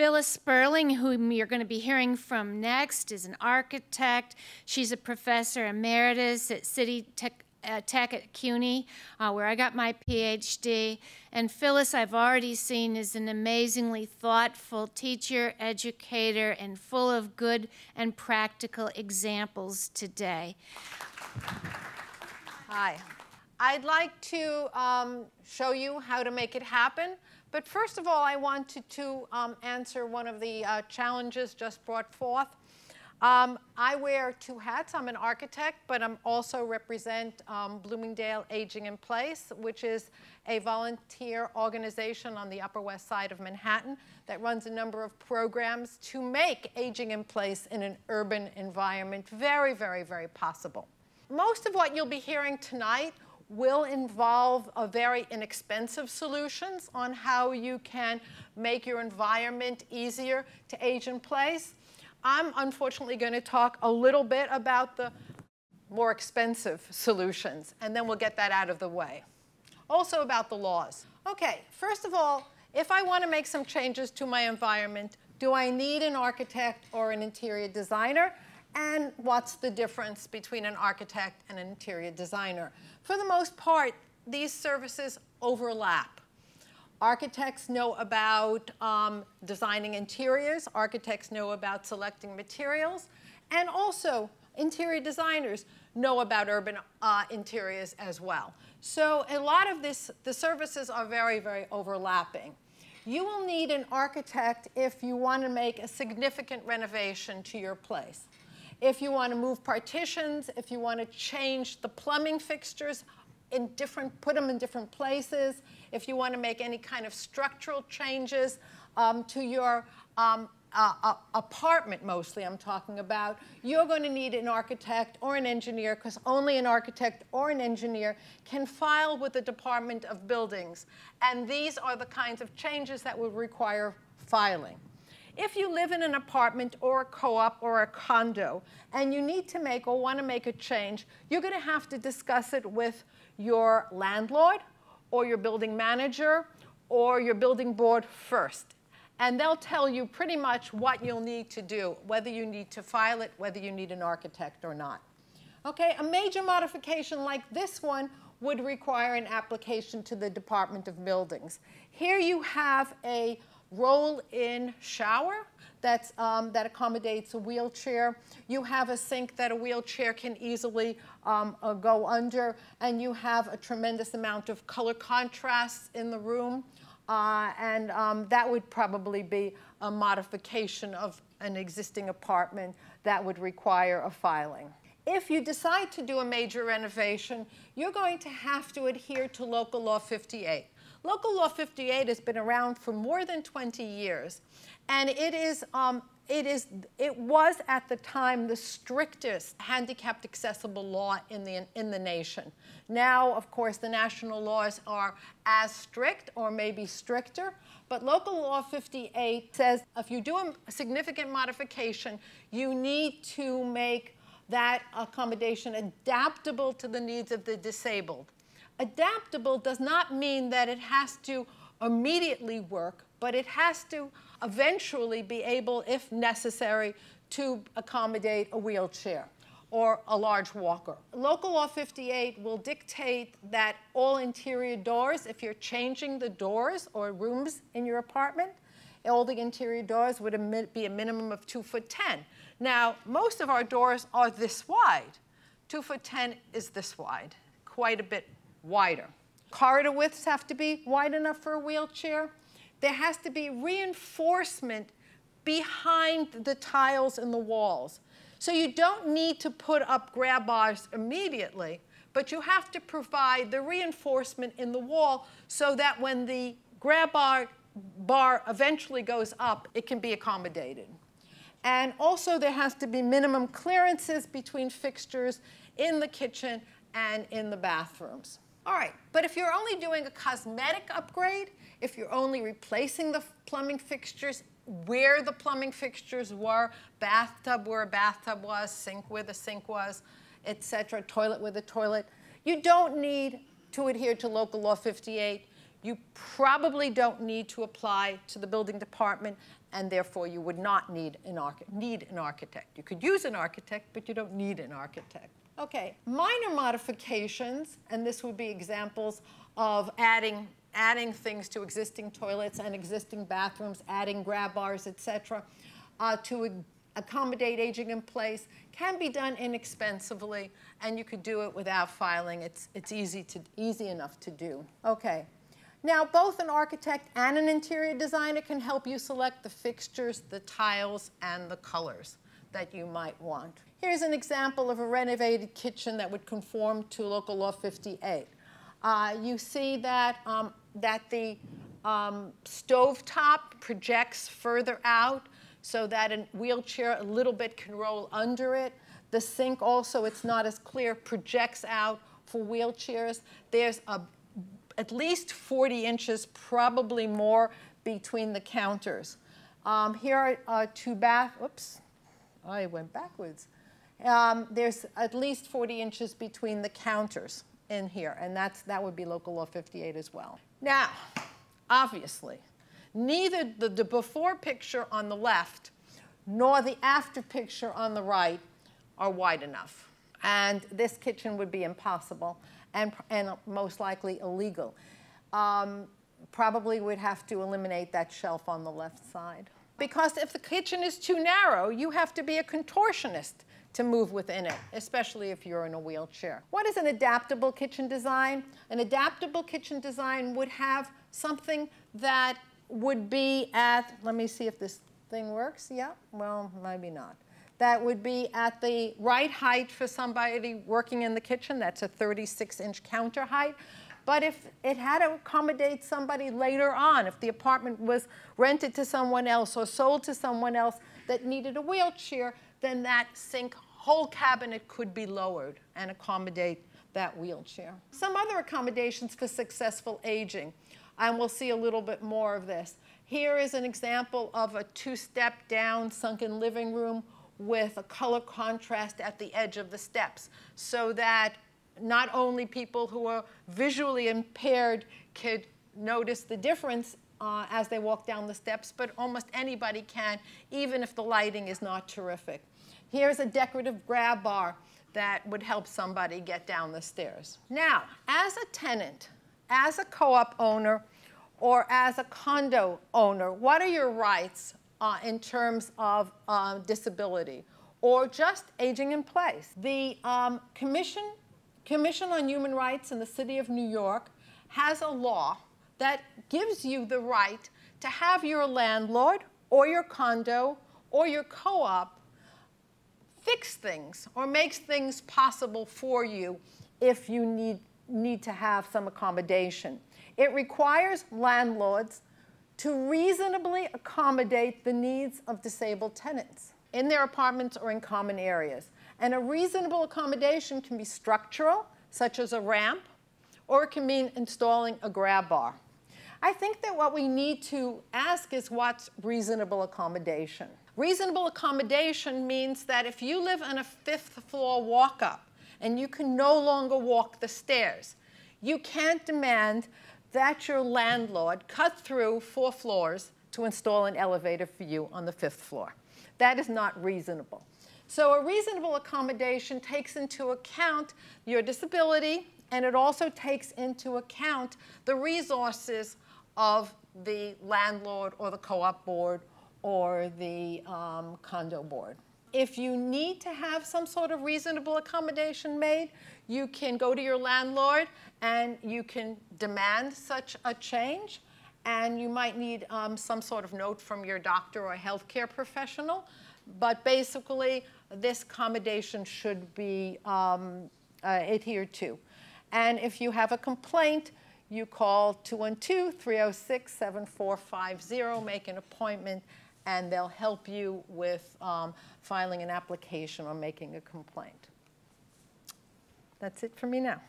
Phyllis Sperling, whom you're going to be hearing from next, is an architect. She's a professor emeritus at City Tech, uh, Tech at CUNY, uh, where I got my PhD. And Phyllis, I've already seen, is an amazingly thoughtful teacher, educator, and full of good and practical examples today. Hi. I'd like to um, show you how to make it happen. But first of all, I wanted to um, answer one of the uh, challenges just brought forth. Um, I wear two hats. I'm an architect, but I am also represent um, Bloomingdale Aging in Place, which is a volunteer organization on the Upper West Side of Manhattan that runs a number of programs to make aging in place in an urban environment very, very, very possible. Most of what you'll be hearing tonight will involve a very inexpensive solutions on how you can make your environment easier to age in place. I'm unfortunately going to talk a little bit about the more expensive solutions, and then we'll get that out of the way. Also about the laws. Okay, first of all, if I want to make some changes to my environment, do I need an architect or an interior designer? And what's the difference between an architect and an interior designer? For the most part, these services overlap. Architects know about um, designing interiors. Architects know about selecting materials. And also, interior designers know about urban uh, interiors as well. So a lot of this, the services are very, very overlapping. You will need an architect if you want to make a significant renovation to your place. If you want to move partitions, if you want to change the plumbing fixtures in different, put them in different places, if you want to make any kind of structural changes um, to your um, uh, apartment mostly I'm talking about, you're going to need an architect or an engineer because only an architect or an engineer can file with the Department of Buildings. And these are the kinds of changes that would require filing. If you live in an apartment or a co-op or a condo and you need to make or want to make a change, you're going to have to discuss it with your landlord or your building manager or your building board first. And they'll tell you pretty much what you'll need to do, whether you need to file it, whether you need an architect or not. Okay, a major modification like this one would require an application to the Department of Buildings. Here you have a roll-in shower that's, um, that accommodates a wheelchair. You have a sink that a wheelchair can easily um, uh, go under, and you have a tremendous amount of color contrast in the room. Uh, and um, that would probably be a modification of an existing apartment that would require a filing. If you decide to do a major renovation, you're going to have to adhere to Local Law 58. Local Law 58 has been around for more than 20 years, and it is, um, it is, it was at the time the strictest handicapped accessible law in the, in the nation. Now, of course, the national laws are as strict or maybe stricter, but Local Law 58 says if you do a significant modification, you need to make that accommodation adaptable to the needs of the disabled. Adaptable does not mean that it has to immediately work, but it has to eventually be able, if necessary, to accommodate a wheelchair or a large walker. Local Law 58 will dictate that all interior doors, if you're changing the doors or rooms in your apartment, all the interior doors would be a minimum of 2 foot 10. Now, most of our doors are this wide. 2 foot 10 is this wide, quite a bit wider. Corridor widths have to be wide enough for a wheelchair. There has to be reinforcement behind the tiles in the walls. So you don't need to put up grab bars immediately, but you have to provide the reinforcement in the wall so that when the grab bar, bar eventually goes up, it can be accommodated. And also there has to be minimum clearances between fixtures in the kitchen and in the bathrooms. All right, but if you're only doing a cosmetic upgrade, if you're only replacing the plumbing fixtures where the plumbing fixtures were, bathtub where a bathtub was, sink where the sink was, etc., toilet where the toilet, you don't need to adhere to local law 58. You probably don't need to apply to the building department, and therefore you would not need an, need an architect. You could use an architect, but you don't need an architect. Okay, minor modifications, and this would be examples of adding, adding things to existing toilets and existing bathrooms, adding grab bars, et cetera, uh, to accommodate aging in place, can be done inexpensively, and you could do it without filing. It's, it's easy, to, easy enough to do. Okay. Now, both an architect and an interior designer can help you select the fixtures, the tiles, and the colors that you might want. Here's an example of a renovated kitchen that would conform to Local Law 58. Uh, you see that, um, that the um, stovetop projects further out so that a wheelchair a little bit can roll under it. The sink also, it's not as clear, projects out for wheelchairs. There's a at least 40 inches, probably more, between the counters. Um, here are uh, two bath, oops, I went backwards. Um, there's at least 40 inches between the counters in here, and that's, that would be local law 58 as well. Now, obviously, neither the, the before picture on the left nor the after picture on the right are wide enough. And this kitchen would be impossible and, and most likely illegal. Um, probably would have to eliminate that shelf on the left side. Because if the kitchen is too narrow, you have to be a contortionist to move within it, especially if you're in a wheelchair. What is an adaptable kitchen design? An adaptable kitchen design would have something that would be at, let me see if this thing works. Yeah, well, maybe not. That would be at the right height for somebody working in the kitchen. That's a 36 inch counter height. But if it had to accommodate somebody later on, if the apartment was rented to someone else or sold to someone else that needed a wheelchair, then that sink whole cabinet could be lowered and accommodate that wheelchair. Some other accommodations for successful aging, and we'll see a little bit more of this. Here is an example of a two-step down sunken living room with a color contrast at the edge of the steps so that not only people who are visually impaired could notice the difference uh, as they walk down the steps, but almost anybody can, even if the lighting is not terrific. Here's a decorative grab bar that would help somebody get down the stairs. Now, as a tenant, as a co-op owner, or as a condo owner, what are your rights uh, in terms of uh, disability or just aging in place? The um, Commission, Commission on Human Rights in the City of New York has a law that gives you the right to have your landlord or your condo or your co-op fix things or makes things possible for you if you need, need to have some accommodation. It requires landlords to reasonably accommodate the needs of disabled tenants in their apartments or in common areas. And a reasonable accommodation can be structural, such as a ramp, or it can mean installing a grab bar. I think that what we need to ask is what's reasonable accommodation? Reasonable accommodation means that if you live in a fifth floor walk up and you can no longer walk the stairs, you can't demand that your landlord cut through four floors to install an elevator for you on the fifth floor. That is not reasonable. So a reasonable accommodation takes into account your disability and it also takes into account the resources of the landlord or the co-op board or the um, condo board. If you need to have some sort of reasonable accommodation made, you can go to your landlord and you can demand such a change. And you might need um, some sort of note from your doctor or healthcare professional. But basically, this accommodation should be um, uh, adhered to. And if you have a complaint, you call 212 306 7450, make an appointment, and they'll help you with um, filing an application or making a complaint. That's it for me now.